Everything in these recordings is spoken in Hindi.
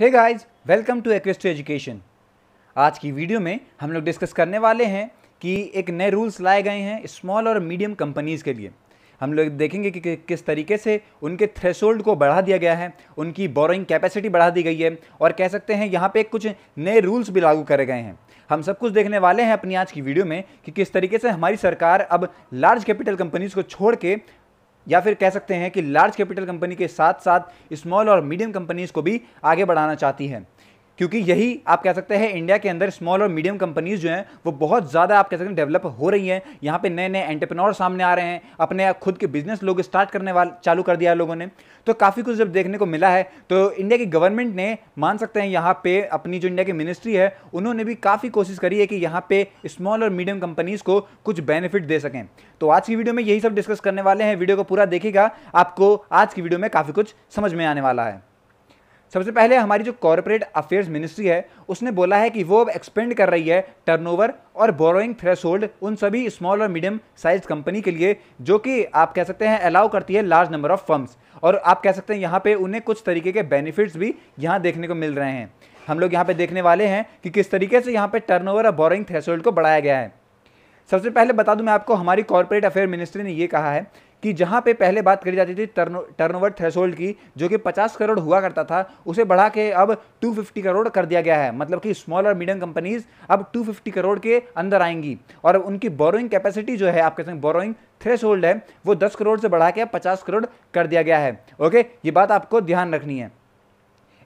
Hey guys welcome to Aquest education आज की वीडियो में हम लोग डिस्कस करने वाले हैं कि एक नए रूल्स लाए गए हैं स्मॉल और मीडियम कंपनीज़ के लिए। हम लोग देखेंगे कि किस तरीके से उनके थ्रेशोल्ड को बढ़ा दिया गया है, उनकी बोरोइंग कैपेसिटी बढ़ा दी गई है और कह सकते हैं यहाँ पे कुछ नए रूल्स भी लागू करे गए हैं। हम सब कुछ देखने वाले हैं अपनी आज की वीडियो में कि किस तरीके से हमारी सरकार अब लार्ज कैपिटल कंपनीज़ को छोड़ के या फिर कह सकते हैं कि लार्ज कैपिटल कंपनी के साथ साथ स्मॉल और मीडियम कंपनीज़ को भी आगे बढ़ाना चाहती है। क्योंकि यही आप कह सकते हैं इंडिया के अंदर स्मॉल और मीडियम कंपनीज़ जो हैं, वो बहुत ज़्यादा आप कह सकते हैं डेवलप हो रही हैं। यहाँ पे नए नए एंटरप्रेन्योर सामने आ रहे हैं, अपने खुद के बिज़नेस लोग स्टार्ट करने वाले, चालू कर दिया है लोगों ने। तो काफ़ी कुछ जब देखने को मिला है तो इंडिया की गवर्नमेंट ने, मान सकते हैं यहाँ पे अपनी जो इंडिया की मिनिस्ट्री है, उन्होंने भी काफ़ी कोशिश करी है कि यहाँ पे स्मॉल और मीडियम कंपनीज़ को कुछ बेनिफिट दे सकें। तो आज की वीडियो में यही सब डिस्कस करने वाले हैं। वीडियो को पूरा देखिएगा, आपको आज की वीडियो में काफ़ी कुछ समझ में आने वाला है। सबसे पहले हमारी जो कॉरपोरेट अफेयर्स मिनिस्ट्री है, उसने बोला है कि वो अब एक्सपेंड कर रही है टर्नओवर और बोरोइंग थ्रेशोल्ड उन सभी स्मॉल और मीडियम साइज़ कंपनी के लिए, जो कि आप कह सकते हैं अलाउ करती है लार्ज नंबर ऑफ़ फर्म्स और आप कह सकते हैं यहाँ पे उन्हें कुछ तरीके के बेनिफिट्स भी यहाँ देखने को मिल रहे हैं। हम लोग यहाँ पे देखने वाले हैं कि किस तरीके से यहाँ पे टर्नओवर और बोरोइंग थ्रेशोल्ड को बढ़ाया गया है। सबसे पहले बता दूँ मैं आपको, हमारी कॉरपोरेट अफेयर मिनिस्ट्री ने ये कहा है कि जहाँ पे पहले बात करी जाती थी टर्न टर्नओवर थ्रेशोल्ड की, जो कि 50 करोड़ हुआ करता था, उसे बढ़ा के अब 250 करोड़ कर दिया गया है। मतलब कि स्मॉल और मीडियम कंपनीज़ अब 250 करोड़ के अंदर आएँगी। और उनकी बोरोइंग कैपेसिटी जो है आप कहते हैं बोरोइंग थ्रेश होल्ड है, वो दस करोड़ से बढ़ा के अब पचास करोड़ कर दिया गया है। ओके ये बात आपको ध्यान रखनी है।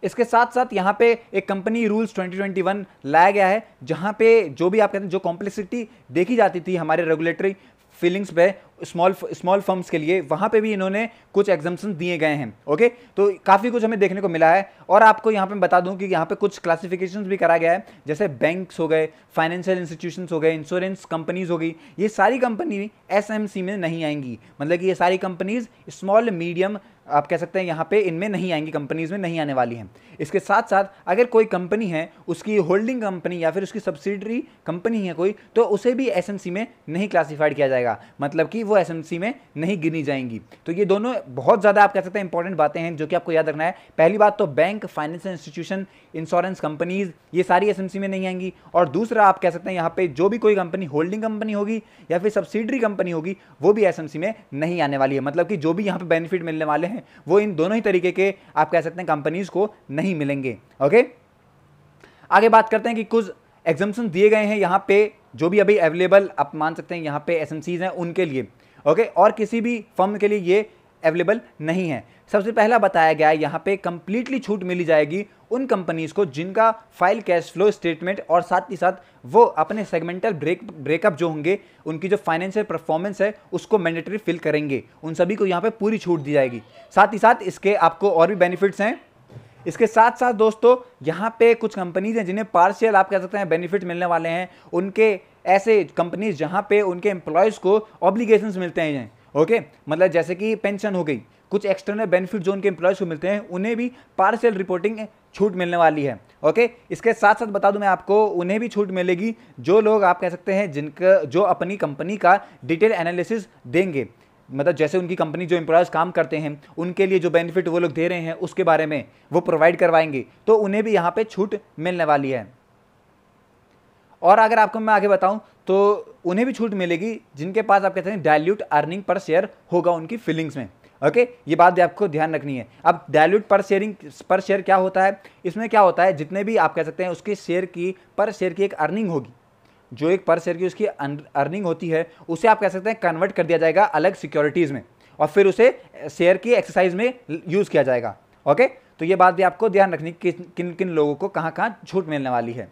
इसके साथ साथ यहाँ पे एक कंपनी रूल्स 2021 लाया गया है, जहाँ पे जो भी आप कहते हैं, जो कॉम्प्लेक्सिटी देखी जाती थी हमारे रेगुलेटरी फीलिंग्स पे स्मॉल स्मॉल फर्म्स के लिए, वहाँ पे भी इन्होंने कुछ एग्जाम्सन दिए गए हैं ओके तो काफ़ी कुछ हमें देखने को मिला है, और आपको यहाँ पे बता दूँ कि यहाँ पे कुछ क्लासिफिकेशंस भी करा गया है, जैसे बैंक्स हो गए फाइनेंशियल इंस्टीट्यूशंस हो गए इंश्योरेंस कंपनीज़ हो गई, ये सारी कंपनी एसएमसी में नहीं आएँगी मतलब कि ये सारी कंपनीज़ स्मॉल मीडियम आप कह सकते हैं यहाँ पे इनमें नहीं आएँगी कंपनीज़ में नहीं आने वाली हैं। इसके साथ साथ अगर कोई कंपनी है, उसकी होल्डिंग कंपनी या फिर उसकी सब्सिडरी कंपनी है कोई तो उसे भी एसएमसी में नहीं क्लासीफाइड किया जाएगा। मतलब कि वो एसएमसी में नहीं गिनी जाएँगी। तो ये दोनों बहुत ज़्यादा आप कह सकते हैं इंपॉर्टेंट बातें हैं जो कि आपको याद रखना है। पहली बात तो bank financial institution insurance companies ये सारी एसएमसी में नहीं आएँगी। और दूसरा आप कह सकते हैं यहाँ पे जो भी कोई कंपनी होल्डिंग कंपनी होगी या फिर सब्सिडरी कंपनी होगी, वो भी एसएमसी में नहीं आने वाली है। मतलब कि जो भी यहाँ पे बेनिफिट मिलने वाले हैं वो इन दोनों ही तरीके के, आप कह सकते हैं कंपनीज़ को नहीं मिलेंगे ओके आगे बात करते हैं कि कुछ एग्जाम्सन दिए गए हैं यहाँ पे, जो भी अभी अवेलेबल आप मान सकते हैं यहाँ पे एस हैं उनके लिए ओके और किसी भी फर्म के लिए ये अवेलेबल नहीं है। सबसे पहला बताया गया है, यहाँ पे कंप्लीटली छूट मिली जाएगी उन कंपनीज़ को जिनका फ़ाइल कैश फ्लो स्टेटमेंट और साथ ही साथ वो अपने सेगमेंटल ब्रेक ब्रेकअप जो होंगे, उनकी जो फाइनेंशियल परफॉर्मेंस है, उसको मैंडेटरी फिल करेंगे। उन सभी को यहाँ पे पूरी छूट दी जाएगी। साथ ही साथ इसके आपको और भी बेनिफिट्स हैं। इसके साथ साथ दोस्तों, यहाँ पे कुछ कंपनीज़ हैं जिन्हें पार्शियल आप कह सकते हैं बेनिफिट मिलने वाले हैं। उनके ऐसे कंपनीज़ जहाँ पे उनके एम्प्लॉयज़ को ऑब्लिगेशंस मिलते हैं। ओके मतलब जैसे कि पेंशन हो गई, कुछ एक्सटर्नल बेनिफिट जो उनके एम्प्लॉयज़ को मिलते हैं, उन्हें भी पार्शियल रिपोर्टिंग छूट मिलने वाली है। ओके इसके साथ साथ बता दूँ मैं आपको, उन्हें भी छूट मिलेगी जो लोग आप कह सकते हैं जिनका, जो अपनी कंपनी का डिटेल एनालिसिस देंगे। मतलब जैसे उनकी कंपनी जो एम्प्लॉयज़ काम करते हैं, उनके लिए जो बेनिफिट वो लोग दे रहे हैं, उसके बारे में वो प्रोवाइड करवाएँगे तो उन्हें भी यहाँ पे छूट मिलने वाली है। और अगर आपको मैं आगे बताऊँ तो उन्हें भी छूट मिलेगी, जिनके पास आप कहते हैं डायल्यूट अर्निंग पर शेयर होगा उनकी फीलिंग्स में। ओके ये बात भी आपको ध्यान रखनी है। अब डायल्यूट पर शेयरिंग पर शेयर क्या होता है? इसमें क्या होता है? जितने भी आप कह सकते हैं, उसके शेयर की पर शेयर की एक अर्निंग होगी। जो एक पर शेयर की उसकी अर्निंग होती है, उसे आप कह सकते हैं कन्वर्ट कर दिया जाएगा अलग सिक्योरिटीज़ में। और फिर उसे शेयर की एक्सरसाइज में यूज़ किया जाएगा। ओके तो ये बात भी आपको ध्यान रखनी कि किन किन लोगों को कहाँ कहाँ छूट मिलने वाली है।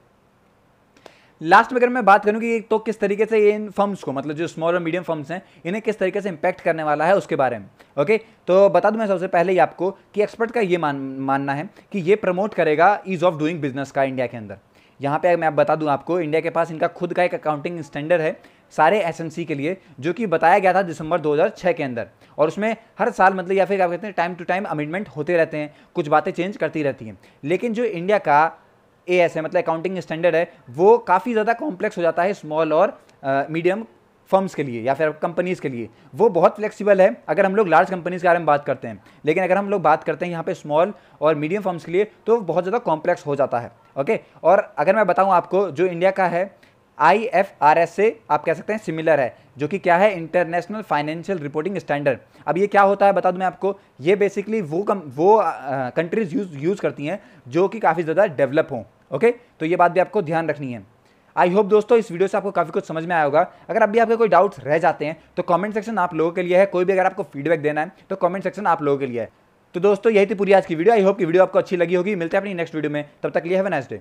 लास्ट में अगर मैं बात करूँ कि तो किस तरीके से इन फर्म्स को मतलब जो स्मॉल और मीडियम फर्म्स हैं, इन्हें किस तरीके से इंपैक्ट करने वाला है उसके बारे में ओके तो बता दूँ मैं सबसे पहले ही आपको कि एक्सपर्ट का ये मान, मानना है कि ये प्रमोट करेगा ईज ऑफ़ डूइंग बिज़नेस का इंडिया के अंदर। यहाँ पे मैं आप बता दूँ आपको इंडिया के पास इनका खुद का एक अकाउंटिंग स्टैंडर्ड है सारे एस के लिए, जो कि बताया गया था दिसंबर 2006 के अंदर। और उसमें हर साल मतलब या फिर क्या कहते हैं टाइम टू टाइम अमेंडमेंट होते रहते हैं, कुछ बातें चेंज करती रहती हैं। लेकिन जो इंडिया का ए एस है मतलब अकाउंटिंग स्टैंडर्ड है, वो काफ़ी ज़्यादा कॉम्प्लेक्स हो जाता है स्मॉल और मीडियम फर्म्स के लिए या फिर कंपनीज़ के लिए। वो बहुत फ्लेक्सिबल है, अगर हम लोग लार्ज कंपनीज़ के बारे में बात करते हैं। लेकिन अगर हम लोग बात करते हैं यहाँ पे स्मॉल और मीडियम फर्म्स के लिए तो बहुत ज़्यादा कॉम्प्लेक्स हो जाता है ओके और अगर मैं बताऊँ आपको, जो इंडिया का है आई एफ़ आर एस से आप कह सकते हैं सिमिलर है, जो कि क्या है? इंटरनेशनल फाइनेंशियल रिपोर्टिंग स्टैंडर्ड अब ये क्या होता है बता दूँ मैं आपको? ये बेसिकली वो कम वो कंट्रीज़ यूज़ यूज़ करती हैं, जो कि काफ़ी ज़्यादा डेवलप हों ओके तो ये बात भी आपको ध्यान रखनी है। आई होप दोस्तों इस वीडियो से आपको काफ़ी कुछ समझ में आया होगा। अगर अभी आपके कोई डाउट्स रह जाते हैं तो कमेंट सेक्शन आप लोगों के लिए है। कोई भी अगर आपको फीडबैक देना है तो कमेंट सेक्शन आप लोगों के लिए है। तो दोस्तों यही थी पूरी आज की वीडियो आई होप की वीडियो आपको अच्छी लगी होगी। मिलते हैं अपनी नेक्स्ट वीडियो में। तब तक लिए हैव नाइस डे